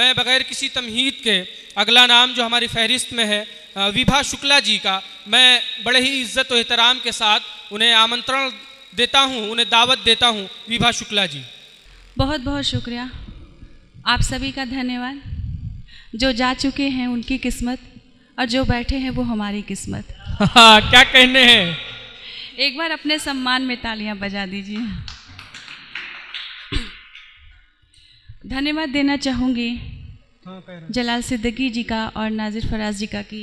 मैं बगैर किसी तमहीद के अगला नाम जो हमारी फहरिस्त में है विभा शुक्ला जी का मैं बड़े ही इज़्ज़त और एहतराम के साथ उन्हें आमंत्रण देता हूँ उन्हें दावत देता हूँ विभा शुक्ला जी। बहुत बहुत शुक्रिया। आप सभी का धन्यवाद। जो जा चुके हैं उनकी किस्मत और जो बैठे हैं वो हमारी किस्मत। हाँ क्या कहने हैं? एक बार अपने सम्मान में तालियाँ बजा दीजिए। धन्यवाद देना चाहूँगी जलाल सिद्दीकी जी का और नाजिर फराज जी का कि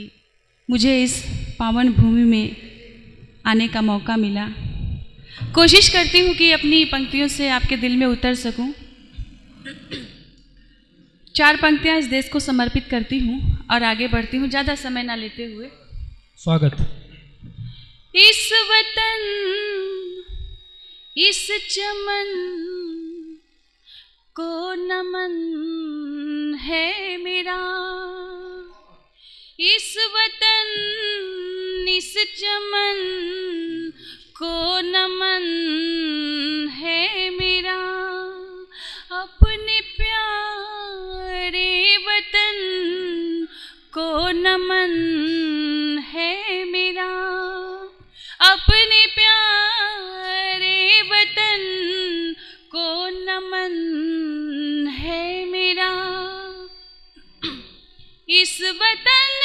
मुझे इस पावन भूमि में आने का मौका मिला। कोशिश करती हूँ कि अपनी पंक्तियों से आपके दिल में उतर सकूँ। चार पंक्तियाँ इस देश को समर्पित करती हूँ और आगे बढ़ती हूँ ज़्यादा समय ना लेते हुए। स्वागत। इस वतन इस चमन नमन है मेरा। इस वतन, इस चमन को नमन है मेरा। अपने प्यारे वतन को नमन है मेरा। अपने प्यारे वतन को नमन इस वतन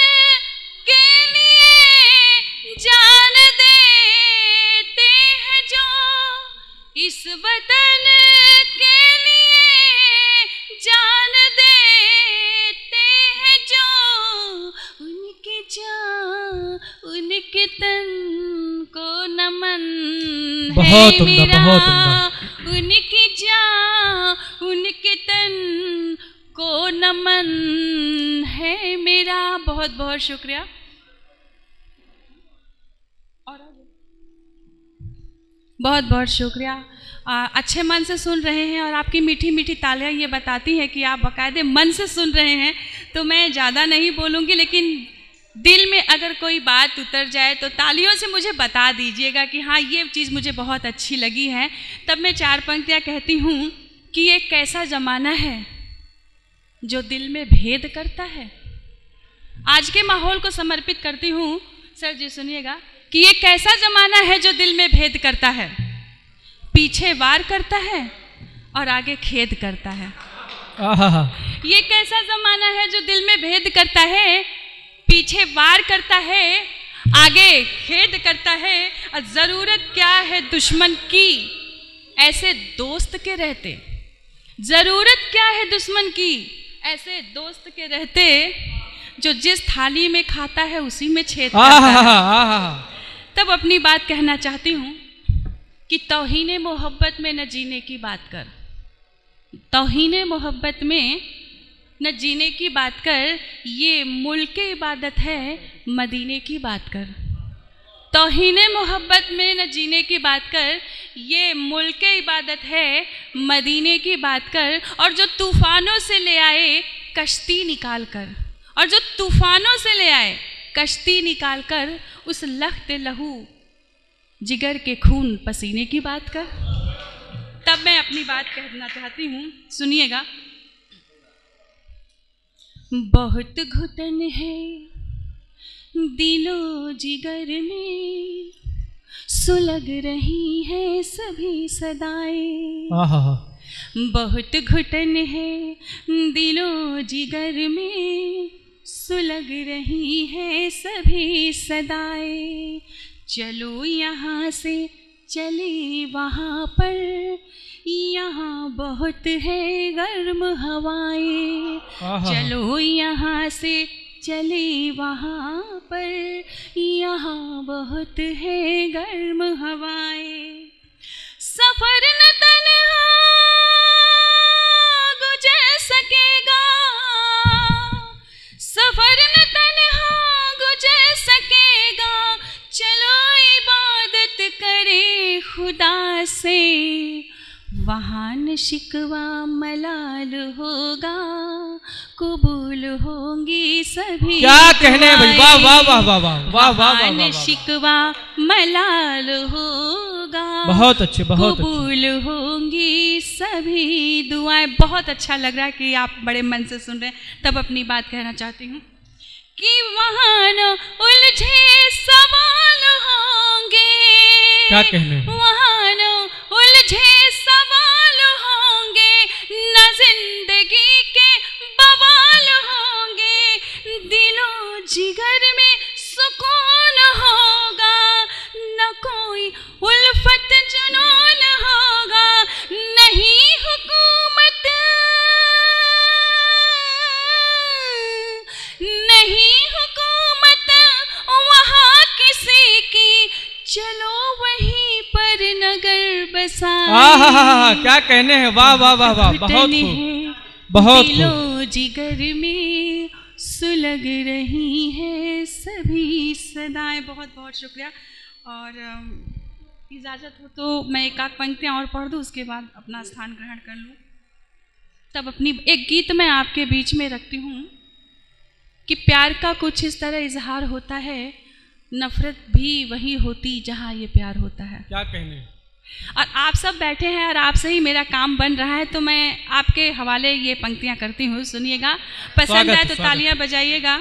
के लिए जान देते हैं जो। इस वतन के लिए जान देते हैं जो। उनके जान उनके तन को नमन बहुत है मेरा। बहुत। उनकी जान उनके तन को नमन मेरा बहुत बहुत शुक्रिया। बहुत बहुत शुक्रिया। आ, अच्छे मन से सुन रहे हैं और आपकी मीठी मीठी तालियाँ ये बताती हैं कि आप बाकायदे मन से सुन रहे हैं तो मैं ज़्यादा नहीं बोलूँगी लेकिन दिल में अगर कोई बात उतर जाए तो तालियों से मुझे बता दीजिएगा कि हाँ ये चीज़ मुझे बहुत अच्छी लगी है। तब मैं चार पंक्तियाँ कहती हूँ कि ये कैसा ज़माना है जो दिल में भेद करता है? आज के माहौल को समर्पित करती हूँ। सर जी सुनिएगा कि ये कैसा ज़माना है जो दिल में भेद करता है? पीछे वार करता है और आगे खेद करता है। ये कैसा ज़माना है जो दिल में भेद करता है पीछे वार करता है आगे खेद करता है और ज़रूरत क्या है दुश्मन की? ऐसे दोस्त के रहते। ज़रूरत क्या है दुश्मन की? ऐसे दोस्त के रहते। जो जिस थाली में खाता है उसी में छेद करता है आहा आहा तब अपनी बात कहना चाहती हूँ कि तोहन मोहब्बत में न जीने की बात कर। तोहन मोहब्बत में न जीने की बात कर ये मुल्क इबादत है मदीने की बात कर। तोहन मोहब्बत में न जीने की बात कर ये मुल्क इबादत है मदीने की बात कर। और जो तूफ़ानों से ले आए कश्ती निकाल कर। और जो तूफ़ानों से ले आए कश्ती निकाल कर उस लख्त लहू जिगर के खून पसीने की बात कर तब मैं अपनी बात कहना चाहती हूँ सुनिएगा। बहुत घुटन है दिलो जिगर में सुलग रही है सभी सदाएँ। बहुत घुटन है दिलो जिगर में सुलग रही है सभी सदाएँ। चलो यहाँ से चले वहाँ पर। यहाँ बहुत है गर्म हवाएँ। चलो यहाँ से चले वहाँ पर। यहाँ बहुत है गर्म हवाएँ। शिकवा मलाल होगा कबूल होंगी सभी क्या कहने भाई? वाह वाह वाह वाह वाह वाह वाह वाह शिकवा मलाल होगा बहुत अच्छे बहुत कबूल होंगी सभी दुआएँ। बहुत अच्छा लग रहा है कि आप बड़े मन से सुन रहे हैं। तब अपनी बात कहना चाहती हूँ कि वहाँ उलझे सवाल होंगे। क्या कहने वहाँ उलझे सवाल ज़िंदगी के आहा क्या कहने हैं? वाह वाह वाह वाह बहुत बहुत दिलो जिगर में सुलग रही है सभी सदाएँ। बहुत बहुत शुक्रिया। और इजाज़त हो तो मैं एक आध पंक्तियाँ और पढ़ दूँ उसके बाद अपना स्थान ग्रहण कर लूँ। तब अपनी एक गीत मैं आपके बीच में रखती हूँ कि प्यार का कुछ इस तरह इजहार होता है नफ़रत भी वही होती जहाँ ये प्यार होता है। क्या कहने हैं? और आप सब बैठे हैं और आपसे ही मेरा काम बन रहा है तो मैं आपके हवाले ये पंक्तियाँ करती हूँ सुनिएगा। पसंद आए तो तालियाँ बजाइएगा।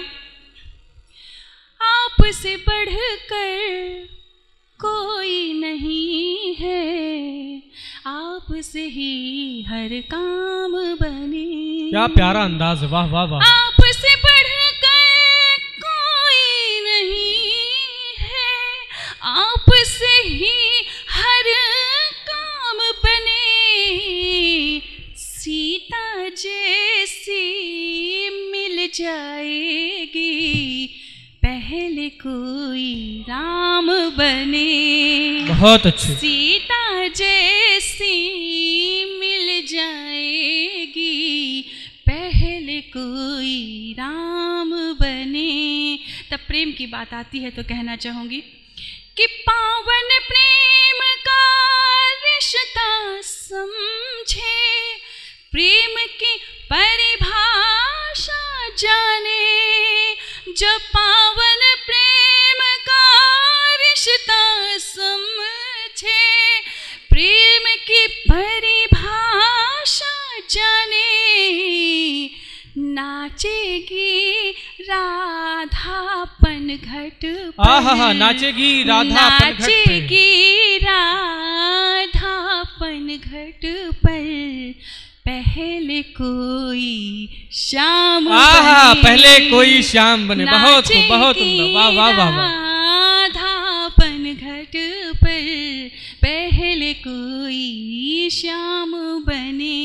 आपसे बढ़कर कोई नहीं है आपसे ही हर काम बने। क्या प्यारा अंदाज वाह वाह वाह। आपसे बढ़कर कोई नहीं है आपसे ही कोई राम बने। बहुत अच्छे। सीता जैसी मिल जाएगी। पहले कोई राम बने। तब प्रेम की बात आती है तो कहना चाहूँगी कि पावन प्रेम का रिश्ता समझे। प्रेम की परिभाषा जाने। जो पावन राधापन घट। आहा नाचेगी राधा नाचेगी राधापन घट पर पहले कोई श्याम आहा पहले कोई श्याम बने। बहुत बहुत वाह वाह वाह वाह। राधापन घट पर पहले कोई श्याम बने।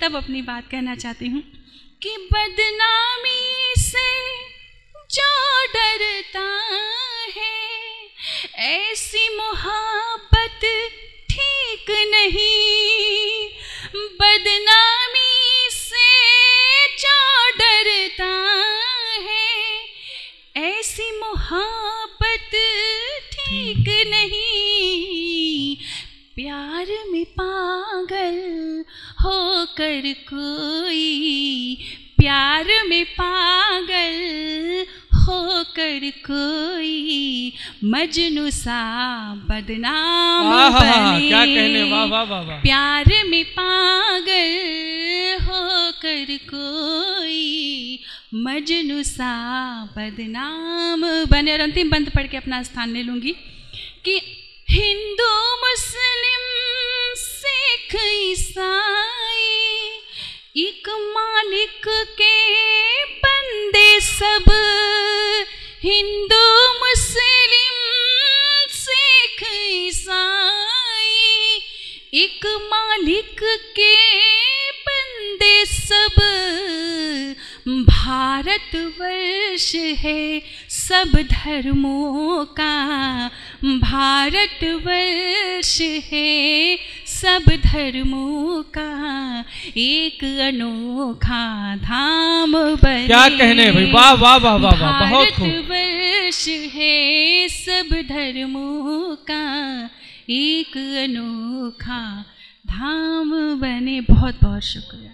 तब अपनी बात कहना चाहती हूँ कि बदनामी से जो डरता है। ऐसी मोहब्बत ठीक नहीं। बदनामी से जो डरता है, ऐसी मोहब्बत ठीक नहीं। प्यार में पागल होकर कोई, प्यार में पागल होकर कोई मजनू सा बदनाम बने। क्या कहने वाह वाह वाह वाह। प्यार में पागल होकर कोई मजनू सा बदनाम बने। और अंतिम बंद पढ़ के अपना स्थान ले लूँगी कि हिंदू मुस्लिम सिख ईसाई एक मालिक के बंदे सब हिंदू, मुस्लिम सिख ईसाई, एक मालिक के बंदे सब। भारत वर्ष है सब धर्मों का। भारत वर्ष है सब धर्मों का एक अनोखा धाम बने। क्या कहने भाई? वाह वाह वाह वाह वाह बहुत खूब। वर्ष है सब धर्मों का एक अनोखा धाम बने। बहुत बहुत शुक्रिया।